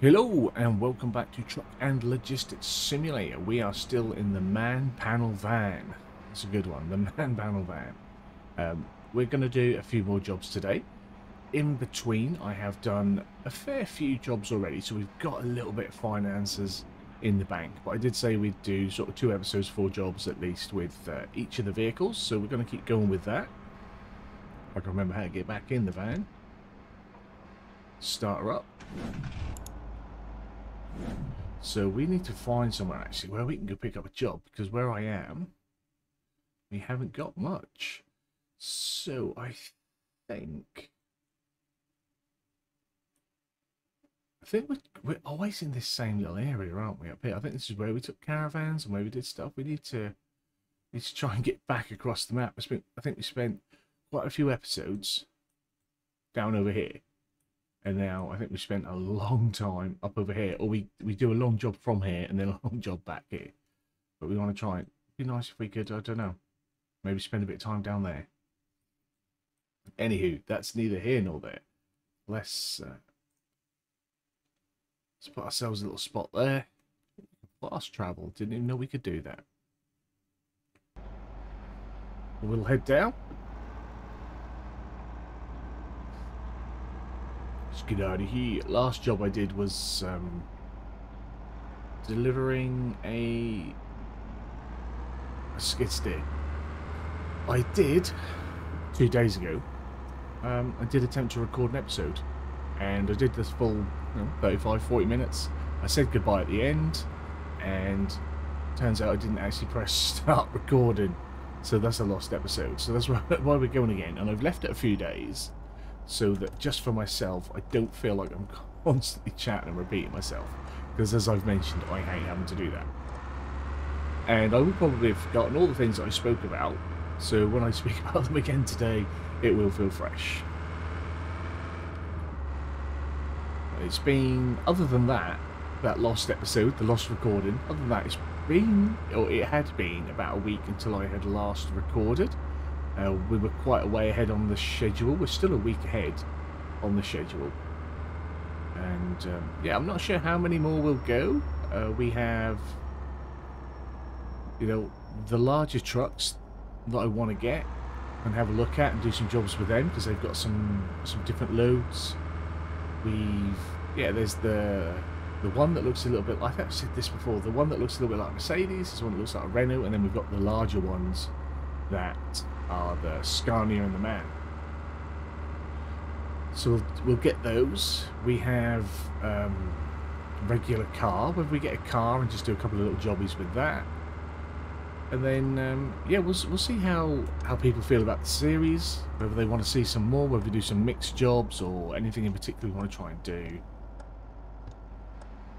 Hello and welcome back to Truck and Logistics Simulator. We are still in the MAN panel van. It's a good one, the MAN panel van. Um, we're going to do a few more jobs today. In between, I have done a fair few jobs already, so we've got a little bit of finances in the bank. But I did say we'd do sort of two episodes, four jobs at least with uh, each of the vehicles, so we're going to keep going with that. I can remember how to get back in the van. Start her up. So we need to find somewhere actually where we can go pick up a job because where I am, we haven't got much. So I think, I think we're, we're always in this same little area, aren't we? Up here, I think this is where we took caravans and where we did stuff. We need to need to try and get back across the map. I, spent, I think we spent quite a few episodes down over here and now I think we spent a long time up over here, or we we do a long job from here and then a long job back here. But we want to try it. Be nice if we could. I don't know. Maybe spend a bit of time down there. Anywho, that's neither here nor there. Let's uh, let's put ourselves a little spot there. Fast travel. Didn't even know we could do that. We'll head down. Of here. Last job I did was um, delivering a, a skid steer. I did, two days ago, um, I did attempt to record an episode. And I did this full you know, 35, 40 minutes. I said goodbye at the end. And turns out I didn't actually press start recording. So that's a lost episode. So that's why we're going again. And I've left it a few days so that just for myself, I don't feel like I'm constantly chatting and repeating myself. Because as I've mentioned, I hate having to do that. And I would probably have forgotten all the things I spoke about, so when I speak about them again today, it will feel fresh. It's been, other than that, that lost episode, the lost recording, other than that, it's been, or it had been, about a week until I had last recorded. Uh, we were quite a way ahead on the schedule. We're still a week ahead on the schedule. And um, yeah, I'm not sure how many more will go. Uh, we have, you know, the larger trucks that I want to get and have a look at and do some jobs with them because they've got some some different loads. We've yeah, there's the the one that looks a little bit like I've said this before. The one that looks a little bit like Mercedes. This one that looks like a Renault, and then we've got the larger ones that are the Scania and the MAN. So we'll, we'll get those. We have um, regular car. Whether we get a car and just do a couple of little jobbies with that. And then, um, yeah, we'll, we'll see how, how people feel about the series. Whether they want to see some more, whether we do some mixed jobs or anything in particular we want to try and do.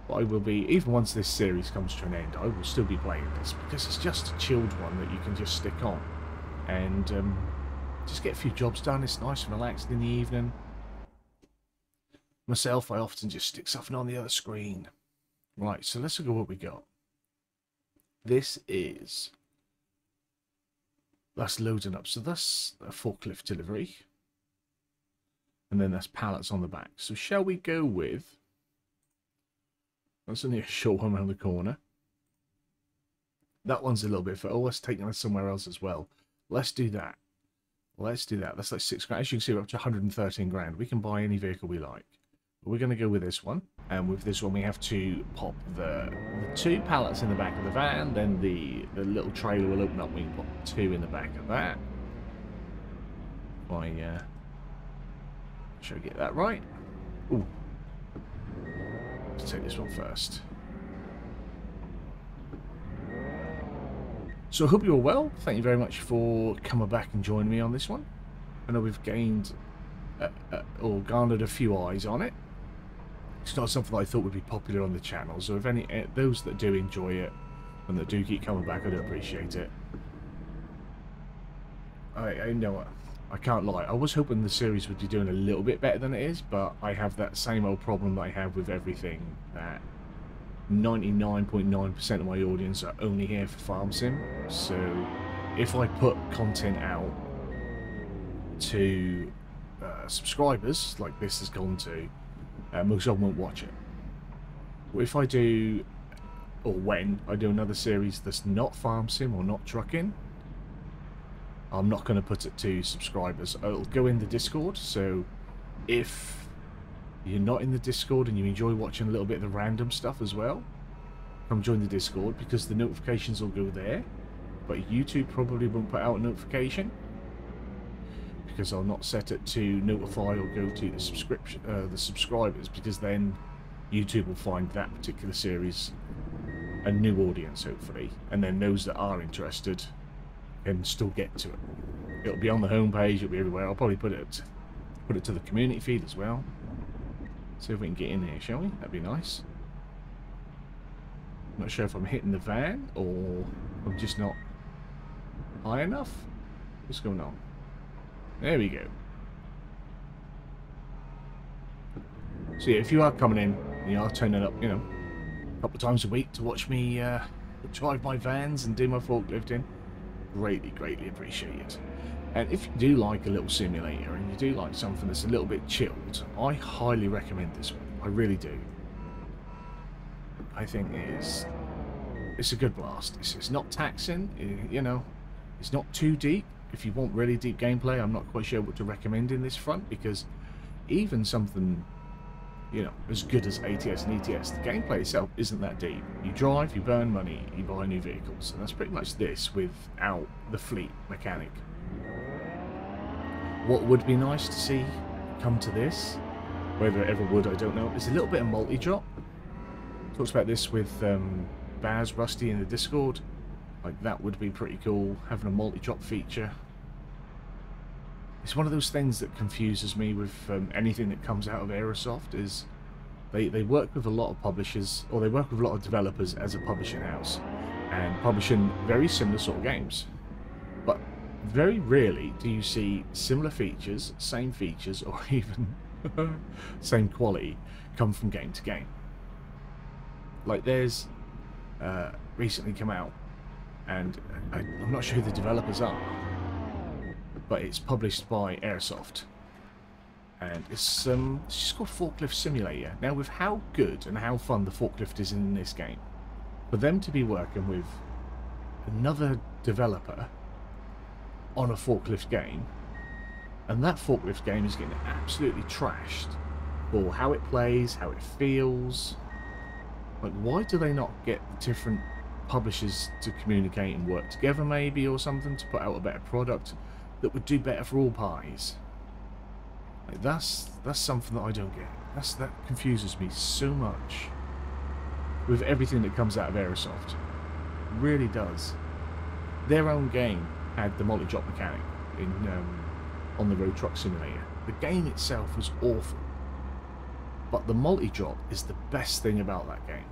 But I will be, even once this series comes to an end, I will still be playing this because it's just a chilled one that you can just stick on and um, just get a few jobs done. It's nice and relaxed in the evening. Myself, I often just stick something on the other screen. Right, so let's look at what we got. This is... That's loading up. So that's a forklift delivery. And then that's pallets on the back. So shall we go with... That's only a short one around the corner. That one's a little bit for... Oh, let's somewhere else as well. Let's do that. Let's do that. That's like six grand. As you can see, we're up to 113 grand. We can buy any vehicle we like. We're going to go with this one. And with this one, we have to pop the, the, two pallets in the back of the van. Then the, the little trailer will open up. We can put two in the back of that. I uh, should I get that right? Ooh. Let's take this one first. So I hope you're well. Thank you very much for coming back and joining me on this one. I know we've gained uh, uh, or garnered a few eyes on it. It's not something I thought would be popular on the channel, so if any uh, those that do enjoy it and that do keep coming back, I do appreciate it. I, I know I can't lie. I was hoping the series would be doing a little bit better than it is, but I have that same old problem that I have with everything that 99.9% of my audience are only here for farm sim. So if I put content out to uh, subscribers, like this has gone to, uh, most of them won't watch it. But if I do, or when I do another series that's not farm sim or not trucking, I'm not going to put it to subscribers. It'll go in the Discord, so if you're not in the Discord and you enjoy watching a little bit of the random stuff as well, come join the Discord because the notifications will go there. But YouTube probably won't put out a notification because I'll not set it to notify or go to the subscription uh, the subscribers because then YouTube will find that particular series a new audience hopefully and then those that are interested can still get to it. It'll be on the homepage, it'll be everywhere. I'll probably put it put it to the community feed as well. See if we can get in here, shall we? That'd be nice. Not sure if I'm hitting the van or I'm just not high enough. What's going on? There we go. So yeah, if you are coming in, you are turning up, you know, a couple of times a week to watch me uh, drive my vans and do my forklifting, greatly, greatly appreciate it. And if you do like a little simulator and you do like something that's a little bit chilled, I highly recommend this one. I really do. I think it's it's a good blast. It's, it's not taxing, eh, you know, it's not too deep. If you want really deep gameplay, I'm not quite sure what to recommend in this front because even something, you know, as good as ATS and ETS, the gameplay itself isn't that deep. You drive, you burn money, you buy new vehicles, and that's pretty much this without the fleet mechanic. What would be nice to see come to this, whether it ever would, I don't know, is a little bit of multi-drop. Talks about this with um, Baz Rusty in the Discord. Like, that would be pretty cool, having a multi-drop feature. It's one of those things that confuses me with um, anything that comes out of Aerosoft is they, they work with a lot of publishers, or they work with a lot of developers as a publishing house, and publishing very similar sort of games. Very rarely do you see similar features, same features, or even same quality come from game to game. Like there's uh, recently come out, and I, I'm not sure who the developers are, but it's published by Aerosoft. And it's um, it's just called Forklift Simulator. Now, with how good and how fun the forklift is in this game, for them to be working with another developer on a forklift game, and that forklift game is getting absolutely trashed for how it plays, how it feels. Like, why do they not get different publishers to communicate and work together, maybe, or something, to put out a better product that would do better for all parties? Like, that's that's something that I don't get. That's that confuses me so much with everything that comes out of Aerosoft. It really does. Their own game had the multi-drop mechanic in um, on the Road Truck Simulator. The game itself was awful, but the multi-drop is the best thing about that game.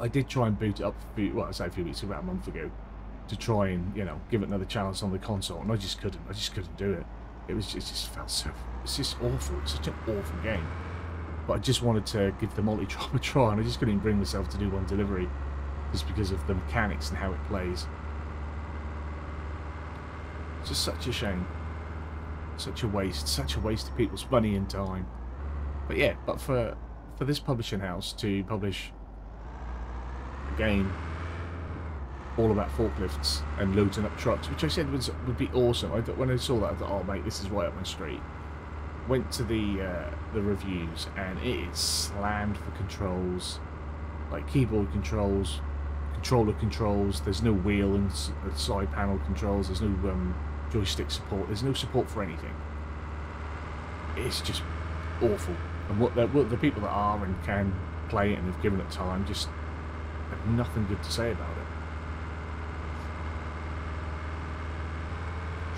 I did try and boot it up, a few, well, I say a few weeks, about a month ago, to try and you know give it another chance on the console, and I just couldn't. I just couldn't do it. It was just, it just felt so. It's just awful. It's such an awful game. But I just wanted to give the multi-drop a try, and I just couldn't bring myself to do one delivery, just because of the mechanics and how it plays. Just such a shame. Such a waste. Such a waste of people's money and time. But yeah, but for for this publishing house to publish a game all about forklifts and loading up trucks, which I said was would be awesome. I thought when I saw that, I thought, oh mate, this is right up my street. Went to the uh, the reviews and it is slammed for controls, like keyboard controls, controller controls. There's no wheel and side panel controls. There's no um, joystick support. There's no support for anything. It's just awful. And what the, what the people that are and can play it and have given it time just have nothing good to say about it.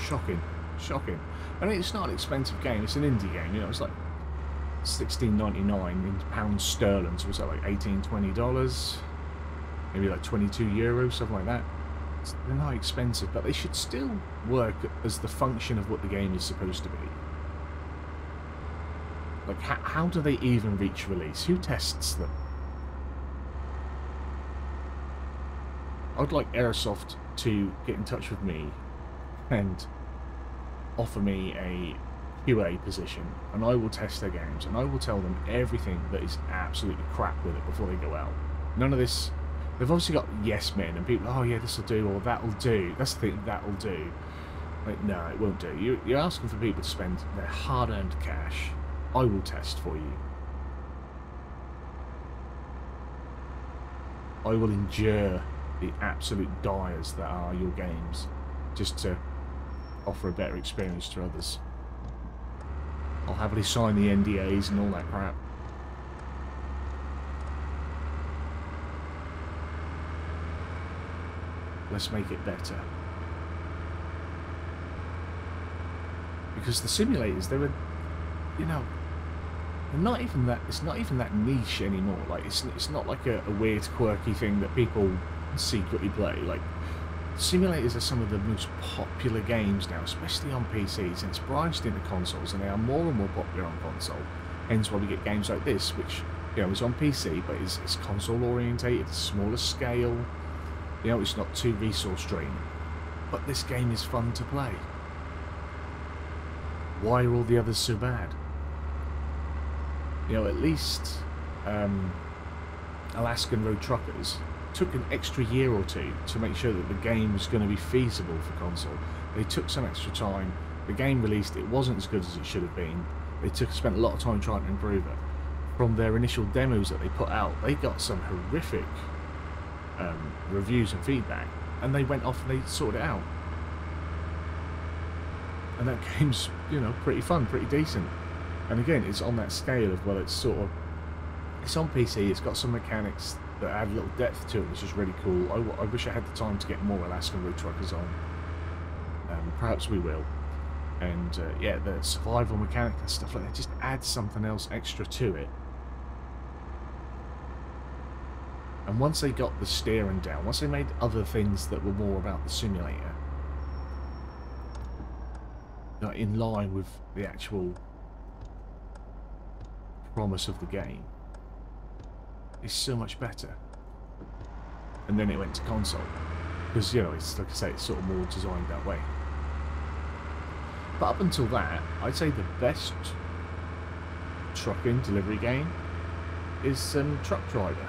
Shocking, shocking. I mean, it's not an expensive game. It's an indie game. You know, it's like sixteen ninety nine in pounds sterling. So it's like 18 20 dollars, maybe like twenty two euros, something like that they're not expensive, but they should still work as the function of what the game is supposed to be. Like, how, how do they even reach release? Who tests them? I'd like Aerosoft to get in touch with me and offer me a QA position and I will test their games and I will tell them everything that is absolutely crap with it before they go out. None of this. They've obviously got yes men and people. Oh yeah, this will do or that'll do. That's the thing. That'll do. Like no, it won't do. You, you're asking for people to spend their hard-earned cash. I will test for you. I will endure the absolute dyers that are your games just to offer a better experience to others. I'll happily sign the NDAs and all that crap. Let's make it better. Because the simulators, they were, you know, they're not even that. It's not even that niche anymore. Like it's it's not like a, a weird, quirky thing that people secretly play. Like simulators are some of the most popular games now, especially on PCs, and it's branched into consoles, and they are more and more popular on console. Hence why we get games like this, which you know is on PC, but is console orientated, smaller scale. You know, it's not too resource draining. But this game is fun to play. Why are all the others so bad? You know, at least um, Alaskan Road Truckers took an extra year or two to make sure that the game was going to be feasible for console. They took some extra time. The game released, it wasn't as good as it should have been. They took spent a lot of time trying to improve it. From their initial demos that they put out, they got some horrific um, reviews and feedback, and they went off and they sorted it out. And that game's, you know, pretty fun, pretty decent. And again, it's on that scale of, well, it's sort of, it's on PC, it's got some mechanics that add a little depth to it, which is really cool. I, I wish I had the time to get more Alaskan Road Truckers on. Um, perhaps we will. And uh, yeah, the survival mechanic and stuff like that just adds something else extra to it. And once they got the steering down, once they made other things that were more about the simulator, in line with the actual promise of the game, is so much better. And then it went to console. Because, you know, it's like I say, it's sort of more designed that way. But up until that, I'd say the best trucking delivery game is um, Truck Driver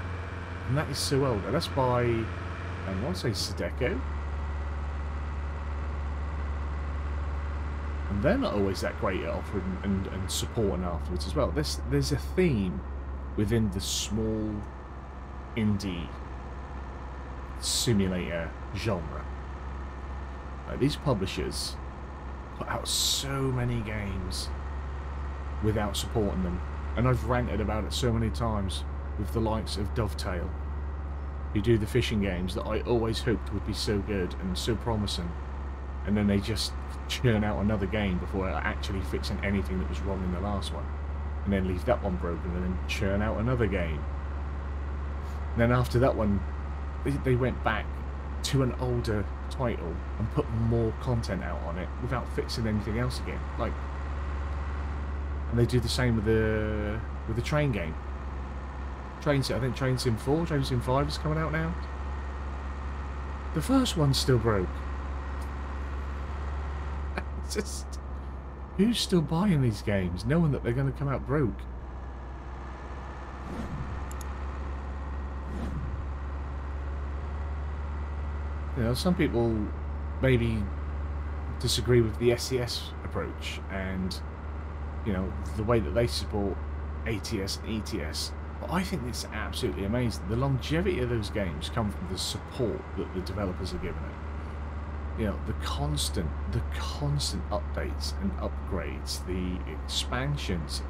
and that is Suelda. That's by, I want to say Sedeco. And they're not always that great at offering and, and supporting afterwards as well. There's, there's a theme within the small indie simulator genre. Uh, these publishers put out so many games without supporting them. And I've ranted about it so many times with the likes of Dovetail who do the fishing games that I always hoped would be so good and so promising, and then they just churn out another game before actually fixing anything that was wrong in the last one, and then leave that one broken and then churn out another game. And then after that one, they, they went back to an older title and put more content out on it without fixing anything else again. Like, and they do the same with the with the train game. Train Sim, I think Train Sim 4, Train Sim 5 is coming out now. The first one still broke. Just... Who's still buying these games, knowing that they're going to come out broke? You know, some people maybe disagree with the SCS approach and, you know, the way that they support ATS and ETS I think it's absolutely amazing. The longevity of those games come from the support that the developers are giving it. You know, the constant, the constant updates and upgrades, the expansions.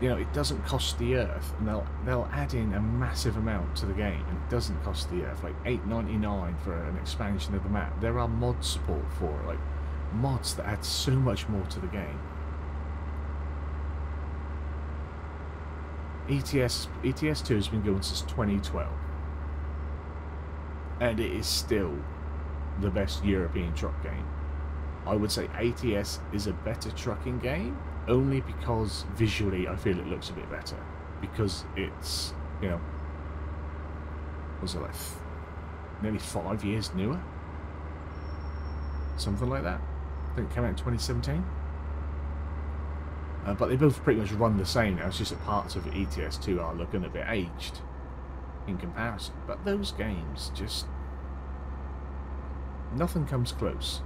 You know, it doesn't cost the earth, and they'll they'll add in a massive amount to the game, and it doesn't cost the earth. Like eight ninety nine for an expansion of the map. There are mod support for it, like mods that add so much more to the game. ETS ETS2 has been going since 2012, and it is still the best European truck game. I would say ATS is a better trucking game only because visually I feel it looks a bit better because it's you know was it like nearly five years newer, something like that. I think it came out in 2017. Uh, but they both pretty much run the same now. It's just that parts of ETS2 are looking a bit aged in comparison. But those games just... Nothing comes close.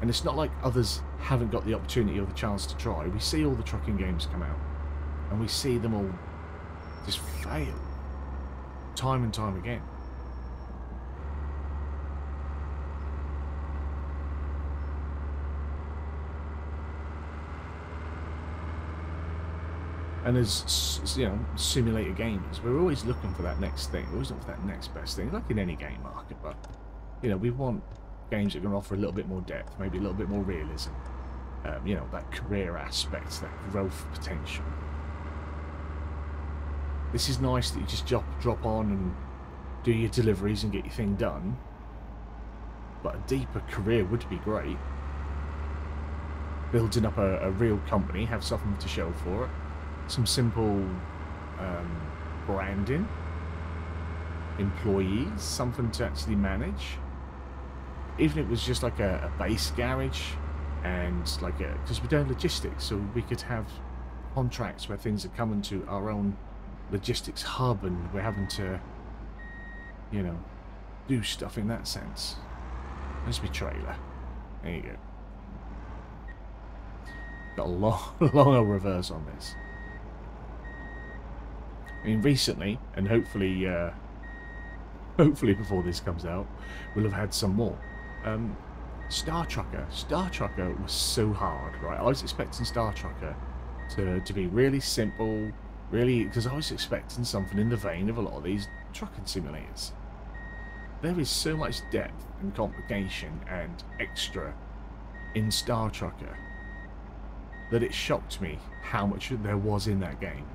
And it's not like others haven't got the opportunity or the chance to try. We see all the trucking games come out. And we see them all just fail. Time and time again. And as you know, simulator gamers, we're always looking for that next thing. We're always looking for that next best thing, like in any game market. But you know, we want games that can offer a little bit more depth, maybe a little bit more realism. Um, you know, that career aspect, that growth potential. This is nice that you just drop drop on and do your deliveries and get your thing done. But a deeper career would be great. Building up a, a real company, have something to show for it some simple um, branding, employees, something to actually manage. Even if it was just like a, a base garage and like a, because we're doing logistics, so we could have contracts where things are coming to our own logistics hub and we're having to, you know, do stuff in that sense. There's my trailer. There you go. Got a long, long reverse on this. I mean, recently, and hopefully, uh, hopefully before this comes out, we'll have had some more. Um, Star Trucker. Star Trucker was so hard, right? I was expecting Star Trucker to, to be really simple, really, because I was expecting something in the vein of a lot of these trucking simulators. There is so much depth and complication and extra in Star Trucker that it shocked me how much there was in that game.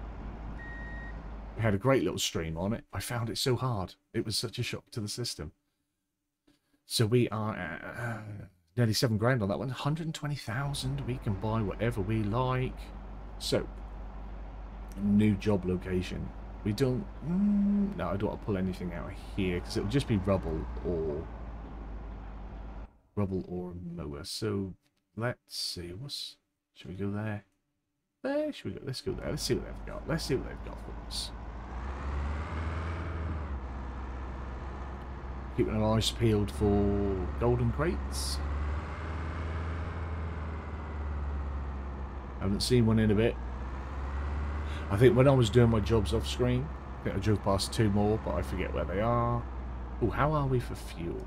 We had a great little stream on it. I found it so hard. It was such a shock to the system. So we are uh, nearly seven grand on that one. 120,000. We can buy whatever we like. So, new job location. We don't... Mm, no, I don't want to pull anything out of here because it will just be rubble or... Rubble or mower. So, let's see. What's... Should we go there? There? Should we go? Let's go there. Let's see what they've got. Let's see what they've got for us. Keeping our eyes peeled for golden crates. Haven't seen one in a bit. I think when I was doing my jobs off screen, I think I drove past two more, but I forget where they are. Oh, how are we for fuel?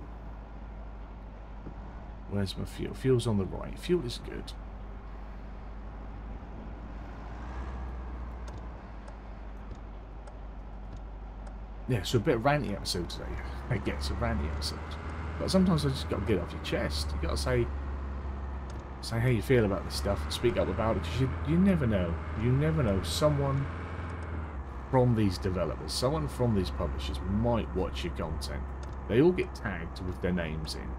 Where's my fuel? Fuel's on the right. Fuel is good. Yeah, so a bit of ranty episode today. I guess a ranty episode. But sometimes I just got to get off your chest. You got to say, say how you feel about this stuff. and Speak up about it. Because you, you never know. You never know. Someone from these developers, someone from these publishers might watch your content. They all get tagged with their names in.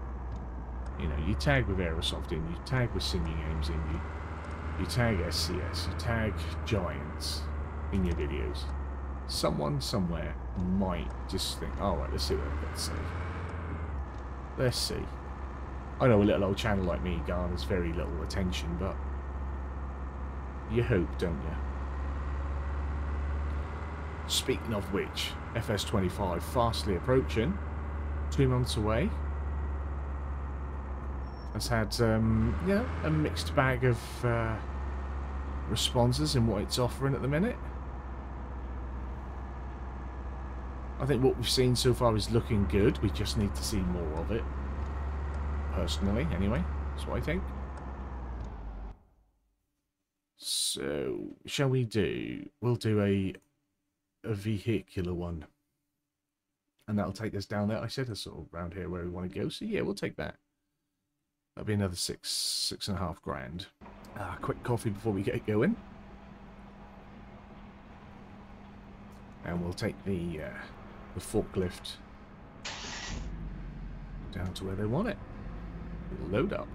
You know, you tag with Aerosoft in, you tag with Simula Games in, you, you tag SCS, you tag Giants in your videos someone somewhere might just think, all right, let's see what to say. Let's see. I know a little old channel like me garners very little attention, but you hope, don't you? Speaking of which, FS25 fastly approaching, two months away. Has had, um, yeah, a mixed bag of uh, responses in what it's offering at the minute. I think what we've seen so far is looking good. We just need to see more of it. Personally, anyway. That's what I think. So, shall we do... We'll do a, a vehicular one. And that'll take us down there. I said it's sort of around here where we want to go. So, yeah, we'll take that. That'll be another six, six and a half grand. Uh, quick coffee before we get going. And we'll take the... Uh, the forklift down to where they want it. Load up.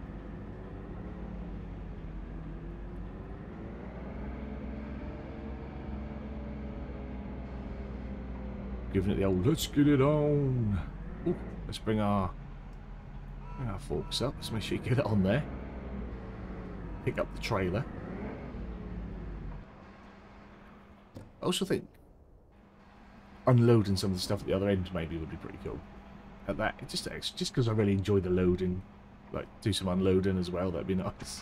Giving it the old, let's get it on. Ooh, let's bring our, bring our forks up. Let's make sure you get it on there. Pick up the trailer. I also think unloading some of the stuff at the other end maybe would be pretty cool. At that, just just because I really enjoy the loading, like do some unloading as well. That'd be nice.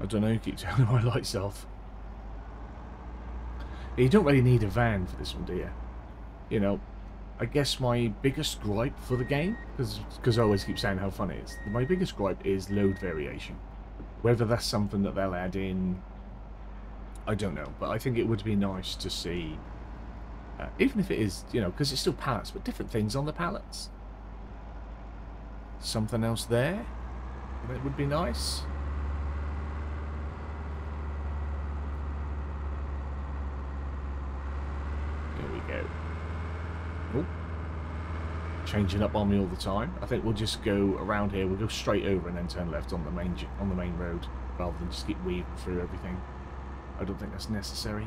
I don't know. Keep turning my lights off. You don't really need a van for this one, do you? You know, I guess my biggest gripe for the game, because I always keep saying how fun it is, my biggest gripe is load variation. Whether that's something that they'll add in, I don't know. But I think it would be nice to see, uh, even if it is, you know, because it's still pallets, but different things on the pallets. Something else there that would be nice. There we go. Oh changing up on me all the time. I think we'll just go around here. We'll go straight over and then turn left on the main on the main road, rather than just keep weaving through everything. I don't think that's necessary.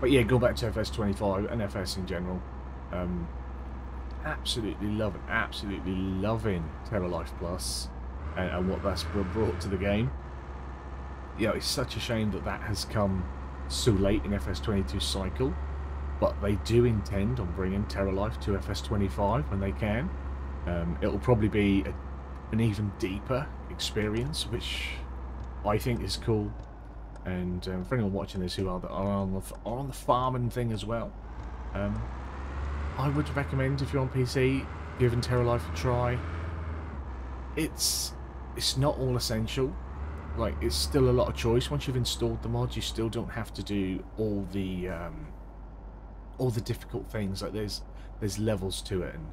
But yeah, go back to FS25 and FS in general. Um, absolutely loving, absolutely loving Terra Life Plus and, and what that's brought to the game. Yeah, it's such a shame that that has come so late in FS22 cycle but they do intend on bringing Terra Life to FS25 when they can. Um, it'll probably be a, an even deeper experience, which I think is cool. And um, for anyone watching this who are, the, are, on the, are on the farming thing as well, um, I would recommend if you're on PC, giving Terra Life a try. It's it's not all essential. Like it's still a lot of choice. Once you've installed the mod, you still don't have to do all the um, all the difficult things. Like there's there's levels to it, and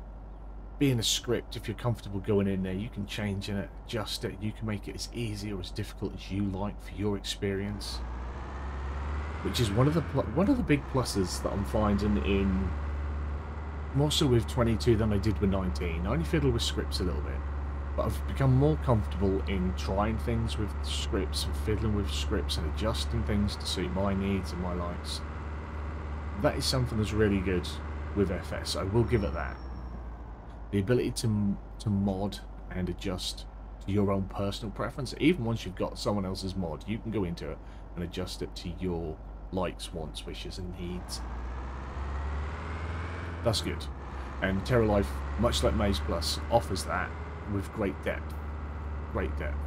being a script, if you're comfortable going in there, you can change it, adjust it. You can make it as easy or as difficult as you like for your experience. Which is one of the one of the big pluses that I'm finding in more so with 22 than I did with 19. I only fiddle with scripts a little bit, but I've become more comfortable in trying things with scripts and fiddling with scripts and adjusting things to suit my needs and my likes that is something that's really good with FS. I will give it that. The ability to to mod and adjust to your own personal preference. Even once you've got someone else's mod, you can go into it and adjust it to your likes, wants, wishes, and needs. That's good. And Terra Life, much like Maize Plus, offers that with great depth. Great depth.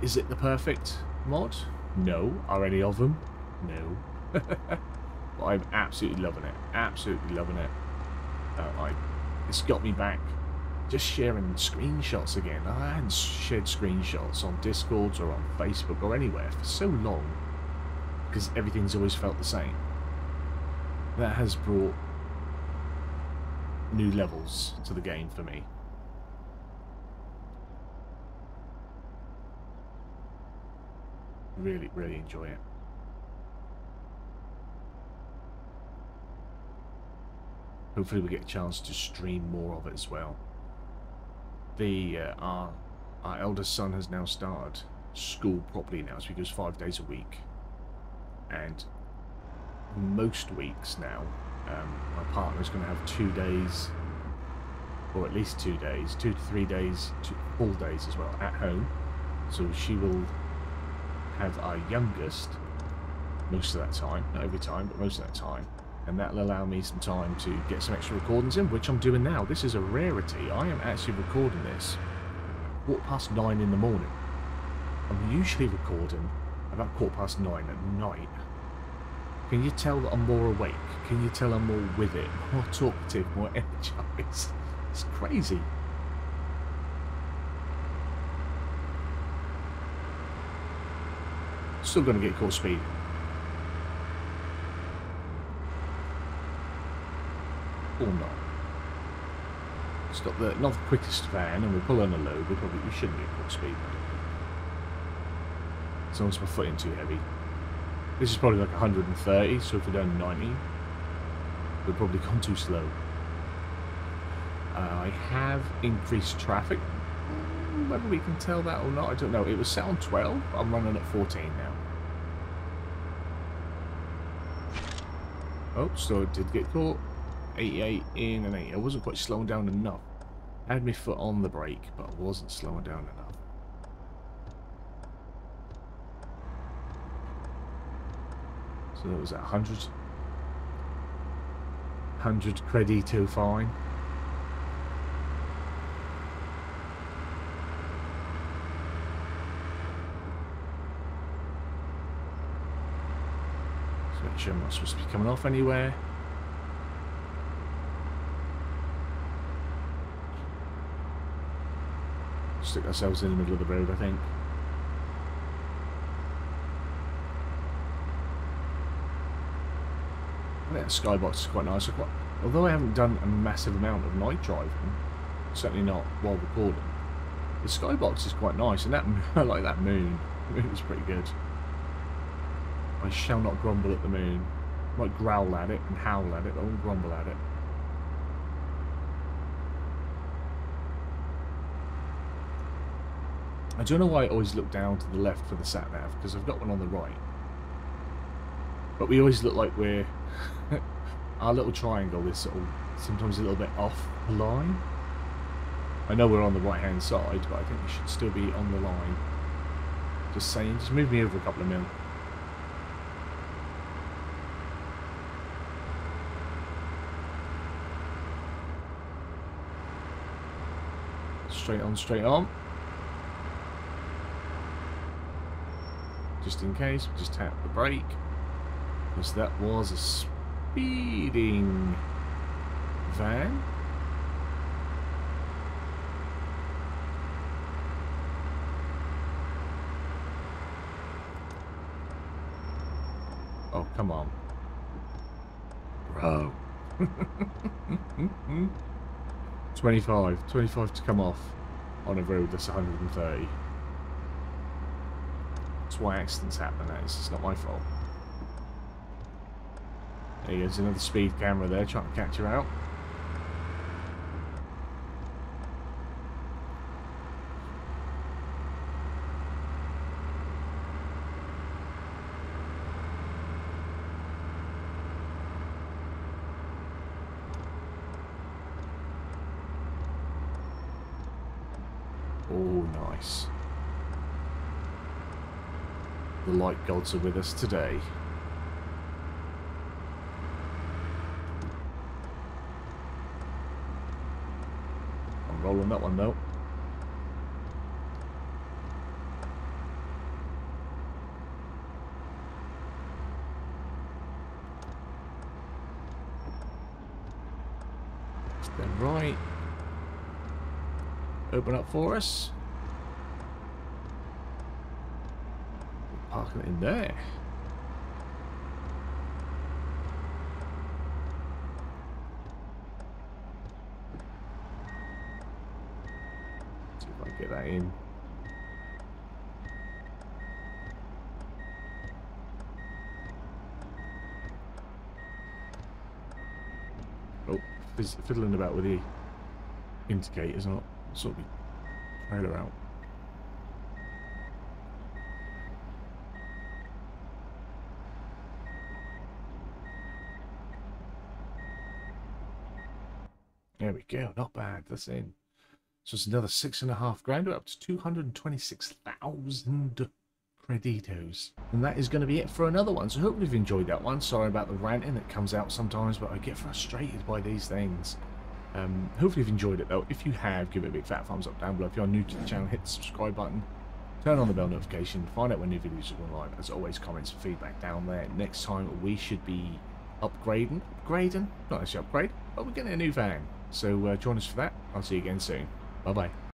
Is it the perfect mod? No. Are any of them? No. But I'm absolutely loving it. Absolutely loving it. Uh, I, it's got me back just sharing screenshots again. I hadn't shared screenshots on Discord or on Facebook or anywhere for so long because everything's always felt the same. That has brought new levels to the game for me. Really, really enjoy it. Hopefully we get a chance to stream more of it as well. The uh, our, our eldest son has now started school properly now, so he goes five days a week. And most weeks now, um, my partner's going to have two days, or at least two days, two to three days, two full days as well, at home. So she will have our youngest most of that time, not every time, but most of that time, and that'll allow me some time to get some extra recordings in, which I'm doing now. This is a rarity. I am actually recording this quarter past nine in the morning. I'm usually recording about quarter past nine at night. Can you tell that I'm more awake? Can you tell I'm more with it, more talkative, more energized? It's crazy. Still going to get caught speeding. Or not. It's not the not the quickest van, and we're pulling a load. We probably we shouldn't be at quick speed. Long as my foot in too heavy. This is probably like 130, so if we're down 90, we're probably gone too slow. Uh, I have increased traffic. Whether we can tell that or not, I don't know. It was set on 12. I'm running at 14 now. Oh, so it did get caught. 88 in and eighty. I wasn't quite slowing down enough. I had my foot on the brake, but I wasn't slowing down enough. So that was at 100. 100 credito fine. So make sure I'm not supposed to be coming off anywhere. Stick ourselves in the middle of the road, I think. The skybox is quite nice. Quite, although I haven't done a massive amount of night driving, certainly not while recording, the skybox is quite nice, and that I like that moon. The moon is pretty good. I shall not grumble at the moon. I Might growl at it and howl at it, I won't grumble at it. I don't know why I always look down to the left for the sat nav because I've got one on the right. But we always look like we're our little triangle is sort of sometimes a little bit off the line. I know we're on the right hand side, but I think we should still be on the line. Just saying, just move me over a couple of mil. Straight on, straight on. Just in case, we just tap the brake. Because that was a speeding van. Oh, come on. Bro. 25. 25 to come off on a road that's 130. Why accidents happen, that is. It's not my fault. There goes another speed camera there trying to catch her out. Oh, nice. The light gods are with us today. I'm rolling that one though. Then right. Open up for us. In there. See if I can get that in. Oh, fiddling about with the indicators, not sort of trailer out. There we go, not bad. That's in. So it's another six and a half grand, we're up to 226,000 creditos. And that is going to be it for another one. So hopefully you've enjoyed that one. Sorry about the ranting that comes out sometimes, but I get frustrated by these things. Um, hopefully you've enjoyed it though. If you have, give it a big fat thumbs up down below. If you're new to the channel, hit the subscribe button. Turn on the bell notification. Find out when new videos are going live. As always, comments and feedback down there. Next time we should be upgrading. Upgrading? Not actually upgrade, but we're getting a new van. So uh, join us for that. I'll see you again soon. Bye-bye.